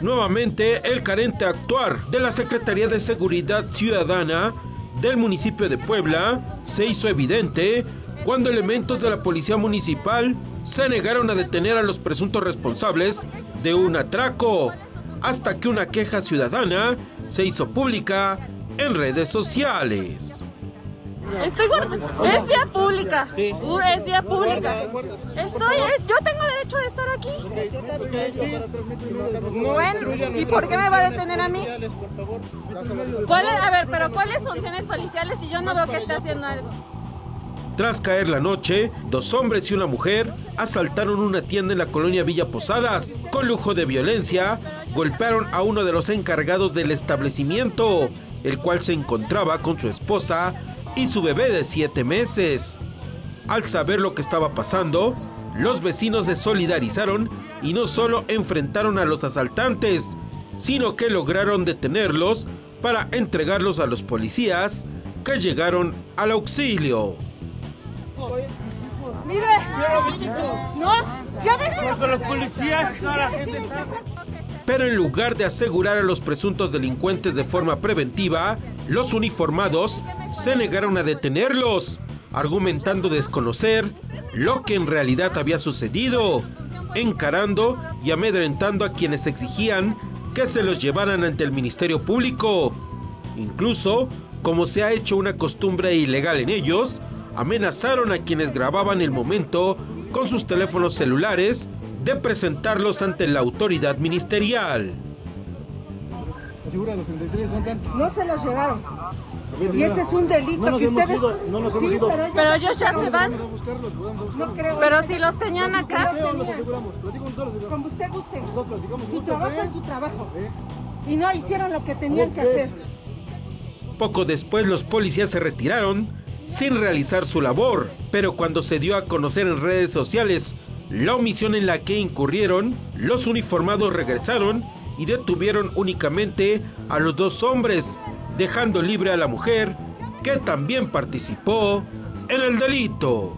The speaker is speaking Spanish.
Nuevamente, el carente actuar de la Secretaría de Seguridad Ciudadana del municipio de Puebla se hizo evidente cuando elementos de la policía municipal se negaron a detener a los presuntos responsables de un atraco, hasta que una queja ciudadana se hizo pública en redes sociales. Estoy es vía pública. Sí. Es vía pública. Estoy, eh, yo tengo derecho de estar aquí. Bueno, ¿y por qué me va a detener a mí? ¿Cuál a ver, pero ¿cuáles funciones policiales si yo no veo que esté haciendo algo? Tras caer la noche, dos hombres y una mujer asaltaron una tienda en la colonia Villa Posadas. Con lujo de violencia, golpearon a uno de los encargados del establecimiento, el cual se encontraba con su esposa y su bebé de siete meses. Al saber lo que estaba pasando, los vecinos se solidarizaron y no solo enfrentaron a los asaltantes, sino que lograron detenerlos para entregarlos a los policías que llegaron al auxilio. Mire, no, ya los policías, toda la gente Pero en lugar de asegurar a los presuntos delincuentes de forma preventiva, los uniformados se negaron a detenerlos, argumentando desconocer lo que en realidad había sucedido, encarando y amedrentando a quienes exigían que se los llevaran ante el Ministerio Público. Incluso, como se ha hecho una costumbre ilegal en ellos, amenazaron a quienes grababan el momento con sus teléfonos celulares de presentarlos ante la autoridad ministerial. No se los llevaron. y ese es un delito no nos que hemos ustedes... ido, no nos hemos Sí, ido. pero Pero ellos ya se van. No creo. Pero si los tenían acá. Como usted guste. Nosotros platicamos. Su Usted trabajo es su trabajo. ¿Eh? Y no hicieron lo que tenían que ¿Cómo que? hacer. Poco después los policías se retiraron sin realizar su labor, pero cuando se dio a conocer en redes sociales la omisión en la que incurrieron, los uniformados regresaron y detuvieron únicamente a los dos hombres, dejando libre a la mujer que también participó en el delito.